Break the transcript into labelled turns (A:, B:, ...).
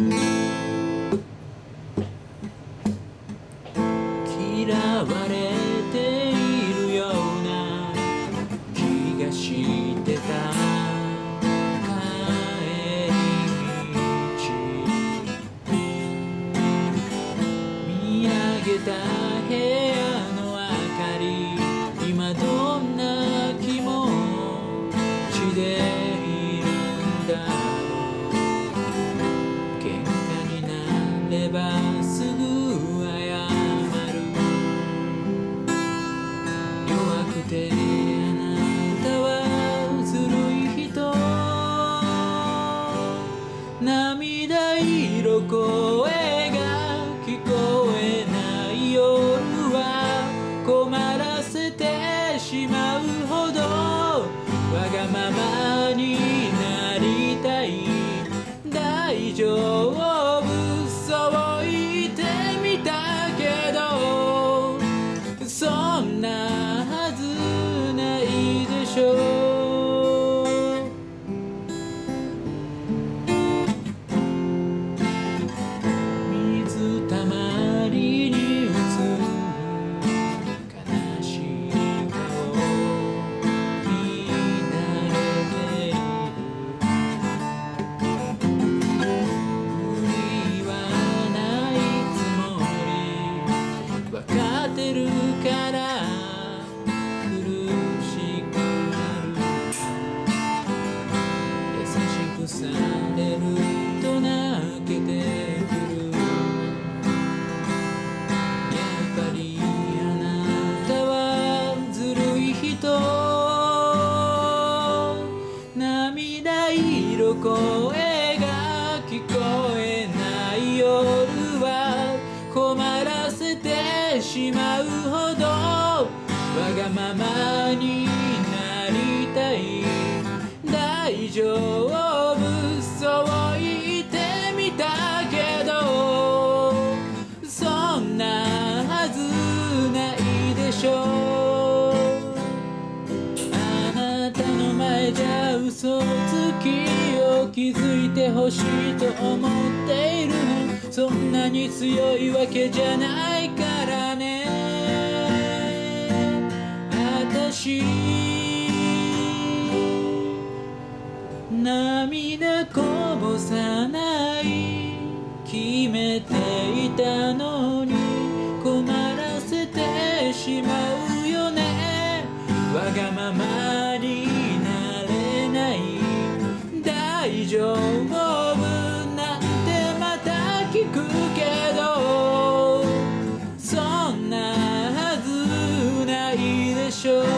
A: 嫌われているような気がしてた帰り道見上げた部屋の明かり今どんな気持ちでればすぐ謝る弱くてあなたはずるい人。涙色声が聞こえない夜は困らせてしまうほど。わがままされると泣けてくるやっぱりあなたはずるい人。涙色声が聞こえない夜は困らせてしまうほど。わがままに気づいてほしいと思っている。そんなに強いわけじゃないからね。私。涙こぼさない。決めていたのに。困らせてしまうよね。わがまま丈夫なんてまた聞くけどそんなはずないでしょう。